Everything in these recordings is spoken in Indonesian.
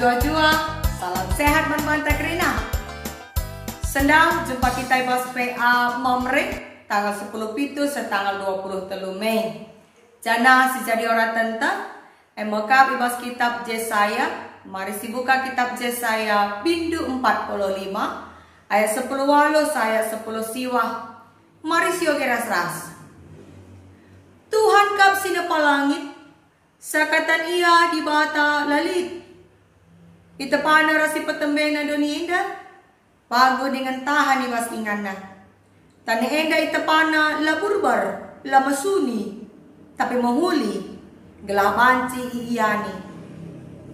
jua-jua, salam sehat manfaat Rina. Senang jumpa kita bos PA Momre tanggal 10 pitu setanggal 20 telu Mei. Jana si jadi orang tenta, emokap ibas kitab Jesaya, mari si buka kitab Jesaya bindu 45, ayat 10 walu saya 10 siwa. Mari si ras ras. Tuhan kap sinapa langit, sakatan ia di bata lalit. Itapana rasi petembena doni indah, pago dengan tahan iwas ingana. Tani enda itapana la burbar, la masuni, tapi mahuli, gelabanci iyani.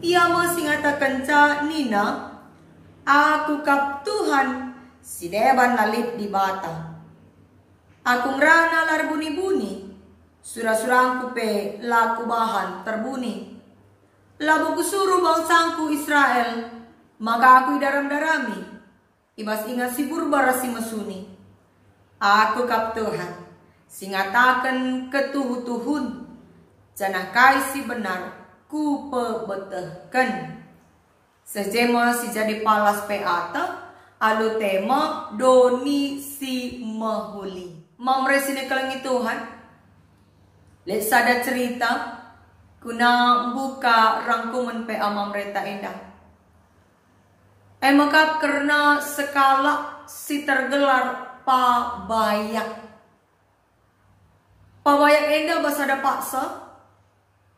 Ia masing kenca nina, aku kap Tuhan, si deban lalit di bata. Aku ngrana lar buni-buni, surah-surahku pe laku bahan terbuni. Labu kusuru bangsangku Israel, maka aku daram-darami. Ibas ingat si burbar si mesuni. Aku kap Tuhan, singatakan ketuhu-tuhun. Janah kaisi benar, ku pebetehkan. Sejema si jadi palas peata, alu tema doni si mahuli. Mamre sini kelengi Tuhan. Lihat sada cerita, kuna buka rangkuman pe amam reta indah. Eh maka karena sekala si tergelar pa bayak. Pa bayak indah ada paksa.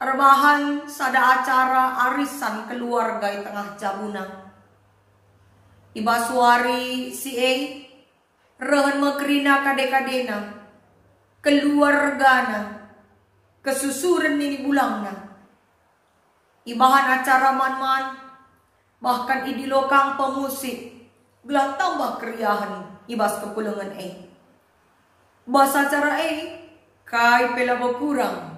Rebahan sada acara arisan keluarga di tengah jabuna. Iba suari si A. Rehan makrina kade-kadena. Keluargana kesusuran ini bulang na. Ibahan acara man-man, bahkan idilokang pemusik, gelah tambah keriahan ibas kepulangan eh. Bahasa acara eh, kai pela berkurang,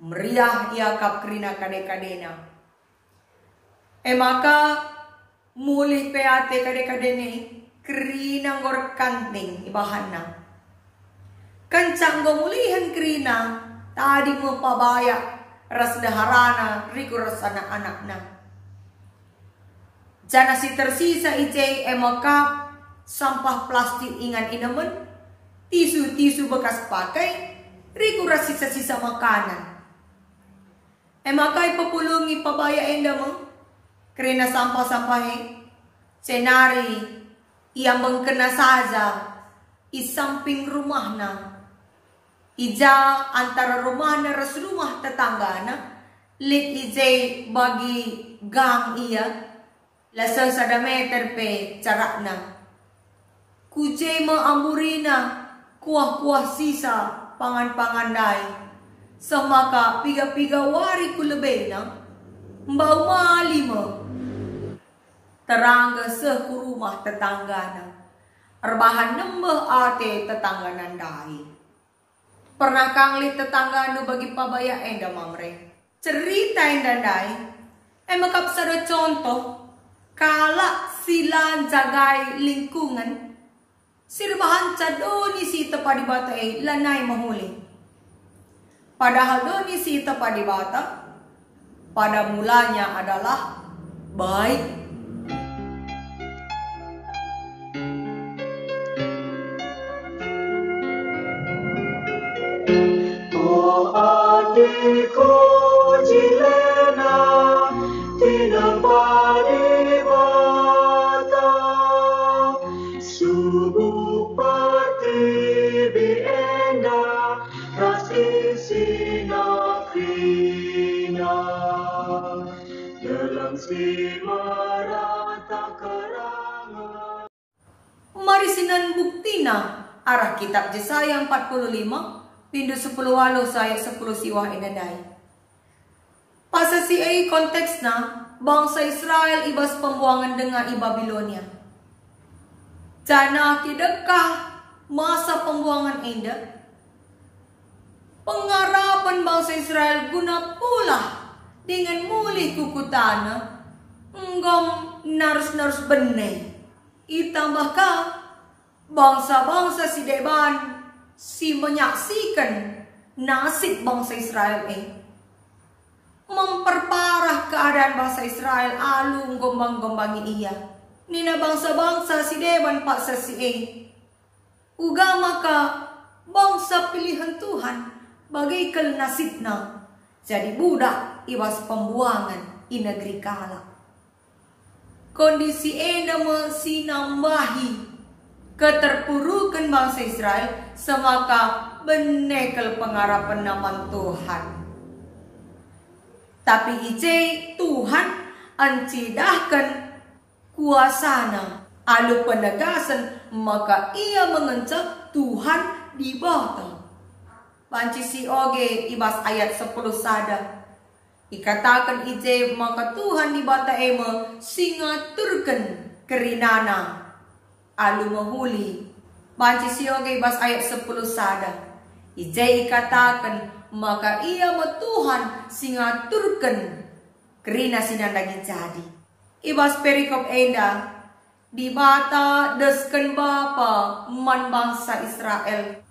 meriah ia kap kerina kade-kadena. Eh maka, mulih peate kade-kadene, kerina ngor kanting ibahan na. Kencang gomulihan kerina, Tadi mo pabaya ras daharana riku ras anak-anakna. Jana si tersisa ije emakap sampah plastik ingan inaman, tisu-tisu bekas pakai, riku ras sisa-sisa makanan. Emakai papulungi pabaya enda mo, kerana sampah-sampah senari ia mengkena saja i samping rumahna ija antara rumah na ras rumah tetangga na lit ije bagi gang iya. Lasa sada meter pe carak na kuje amurina kuah-kuah sisa pangan-pangan dai. Semaka piga-piga wari ku lebih na mbau mali mo terangga sehu rumah tetangga na Erbahan nembeh ate tetangga nandai. Pernah kang li tetangga nu bagi pabaya enda mamre. Cerita enda dai. Emakap sada contoh. Kala sila jagai lingkungan. Sirbahan doni si tepadi bata e lanai mahuli. Padahal doni si tepadi bata pada mulanya adalah baik Mari sinan buktina arah kitab Yesaya 45 Pindu 10 walo saya 10 siwa inanay. Pasa si ay konteks na, bangsa Israel ibas pembuangan dengan i Babilonia. Jana kidekah masa pembuangan indah? Pengarapan bangsa Israel guna pula dengan muli kukutana enggom narus-narus benih. Itambahkah bangsa-bangsa si Deban si menyaksikan nasib bangsa Israel ini. memperparah keadaan bangsa Israel alu gombang-gombangi ia. Nina bangsa-bangsa si dewan paksa si e. Uga maka bangsa pilihan Tuhan bagai kel nasibna jadi budak iwas pembuangan i negeri kala. Kondisi ena nambahi keterpurukan bangsa Israel semaka benekel pengarapan nama Tuhan. Tapi ije Tuhan ancidahkan kuasana alu penegasan maka ia mengencak Tuhan di bawah Panci si oge ibas ayat 10 sada. Ikatakan ije maka Tuhan di bata ema singa turken kerinana alu mahuli. Panci si oge ibas ayat 10 sada. Ije ikatakan maka ia ma Tuhan singa turken kerina sinandagi jadi. Ibas perikop enda di bata desken bapa man bangsa Israel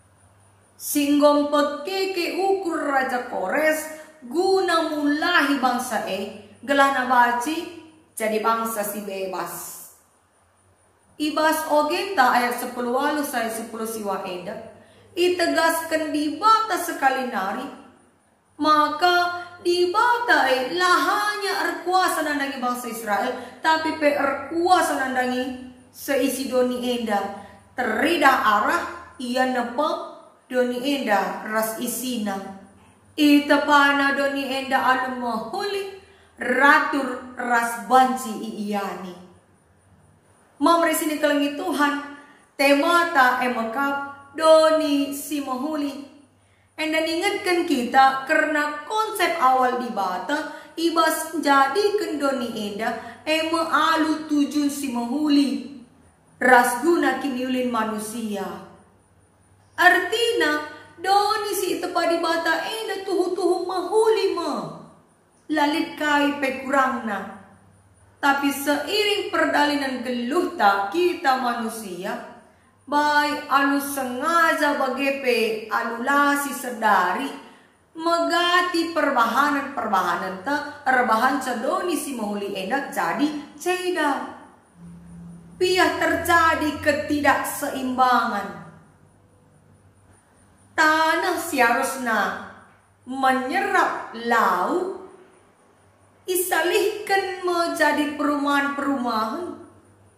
Singgom pagkeke ukur Raja Kores guna mulahi bangsa e gelana baci jadi bangsa si bebas. Ibas ogenta ayat 10 walu saya 10 siwa eda itegaskan di bata sekali nari maka di bata e lahanya erkuasa nandangi bangsa Israel tapi pe erkuasa nandangi seisi doni enda terida arah ia nepang doni enda ras isina. Ita pana doni enda anu mahuli ratur ras banci iiyani. Mamre sini kelengi Tuhan, temata emakap doni si mahuli. Enda ingatkan kita karena konsep awal di bata ibas jadi kendoni enda ema alu si mahuli. Ras guna kiniulin manusia. Artina, doni si ito pa di bata na tuhu-tuhu mahuli mo. Lalit kay pe kurang na. Tapi seiring perdalinan geluhta kita manusia, bay alu sengaja bagepe alulasi sedari, magati perbahanan-perbahanan ta, rebahan doni si mahuli enak jadi ceda. Piyah terjadi ketidakseimbangan tanah seharusnya menyerap laut isalihkan menjadi perumahan-perumahan.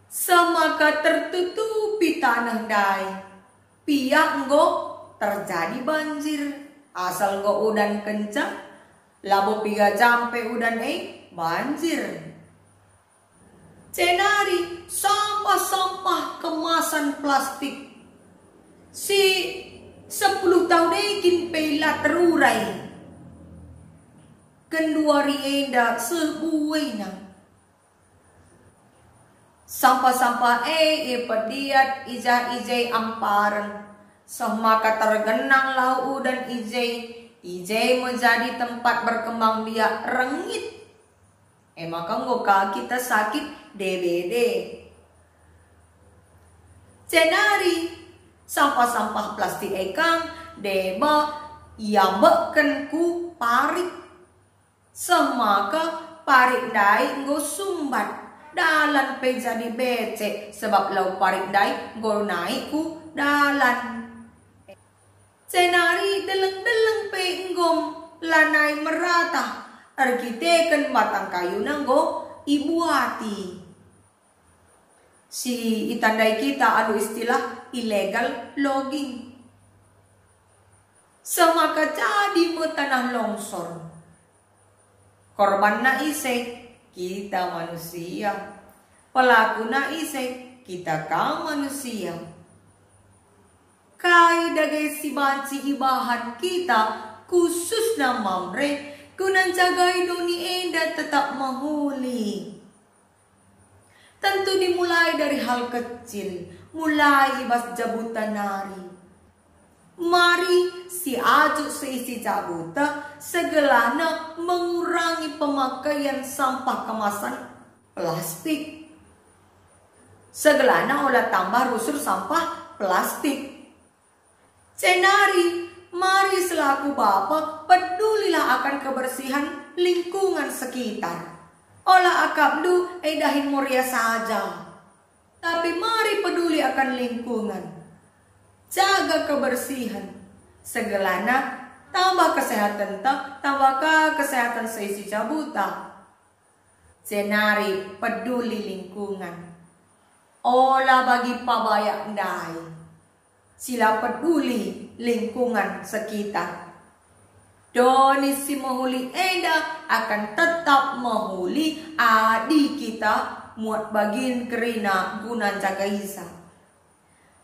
Semaka tertutupi tanah dai. Pihak enggo terjadi banjir. Asal enggo udan kencang labo piga jampe udan eh banjir. Cenari sampah-sampah kemasan plastik. Si Sepuluh tahun ekin pela terurai. Na. Sampah-sampah e ipadiat ija ijay amparan. Semaka tergenang lau dan ijay. Ijay menjadi tempat berkembang biak rengit. Emang kan kita sakit DBD. Cenari sampah-sampah plastik ekang deba yambeken ku parik semaka parik dai nggo sumbat dalan jadi becek sebab lau parik dai nggo naik ku dalan senari deleng-deleng pe lanai merata arkiteken batang kayu nanggo ibuati si itandai kita adu istilah illegal logging. Semaka jadi tanah longsor. Korban na ise, kita manusia. Pelaku na ise, kita kau manusia. Kai dagai si banci ibahan kita, khusus na mamre, kunan jagai doni enda tetap mahuli. Tentu dimulai dari hal kecil, mulai ibas jabutan nari. Mari si aju seisi jabuta segelana mengurangi pemakaian sampah kemasan plastik. Segelana olah tambah rusur sampah plastik. Cenari mari selaku Bapa pedulilah akan kebersihan lingkungan sekitar. Olah akabdu edahin muria saja. Tapi mari peduli akan lingkungan. Jaga kebersihan. Segelana tambah kesehatan tak, tambah kesehatan seisi cabuta. Senari peduli lingkungan. Olah bagi pabayak ndai. Sila peduli lingkungan sekitar. Doni si mahuli enda akan tetap mahuli adi kita muat bagin kerina gunan jaga isa.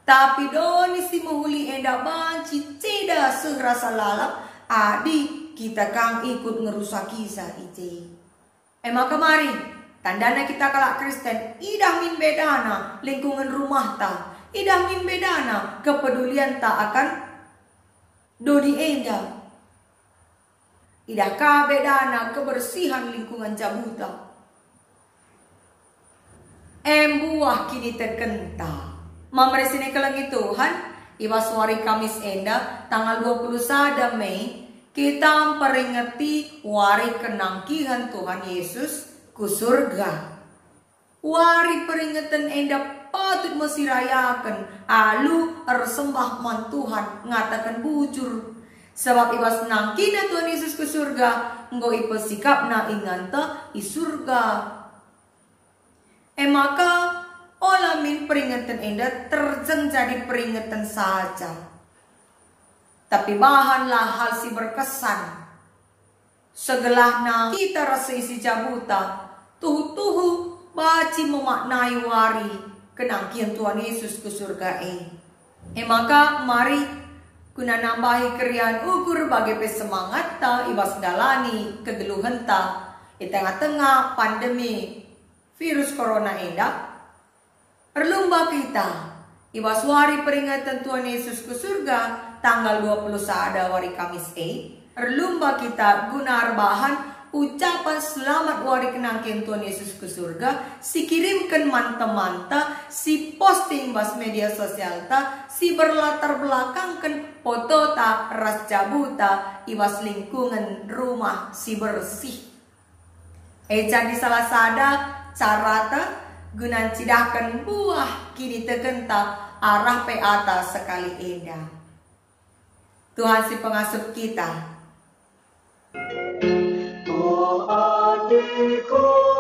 Tapi doni si mahuli enda banci tidak serasa lalap adi kita kang ikut ngerusak kisah ite. Emang kemari tandana kita kalak Kristen idah min bedana lingkungan rumah ta idah min bedana kepedulian ta akan dodi enda Ida kabedana kebersihan lingkungan jabuta. Embuah kini terkenta. Mamresine kelangi Tuhan, iba suari Kamis enda tanggal 21 Mei kita memperingati wari kenangkihan Tuhan Yesus ku surga. Wari peringatan enda patut mesirayakan alu ersembah man Tuhan ngatakan bujur Sebab iwas nangkina Tuhan Yesus ke surga, engkau ipa sikap na inganta i surga. Eh maka olamin peringatan indah terjeng jadi peringatan saja. Tapi bahanlah hal si berkesan. Segelahna kita rasa isi jabuta, tuhu-tuhu baci memaknai wari kenangkian Tuhan Yesus ke surga eh. Eh maka mari Guna nambahi kerian ukur bagi pesemangat ta ibas dalani kegeluhan ta di tengah-tengah pandemi virus corona indah. Perlumba kita ibas wari peringatan Tuhan Yesus ke surga tanggal 21 wari Kamis E. Perlumba kita guna bahan ucapan selamat wari kenangkin Tuhan Yesus ke surga, si kirimkan manta-manta, si posting bas media sosial ta, si berlatar belakangkan foto ta ras jabuta, ibas lingkungan rumah si bersih. Eh jadi salah sada cara ta gunan cidahkan buah kini tegenta arah pe atas sekali indah. Tuhan si pengasuh kita adikku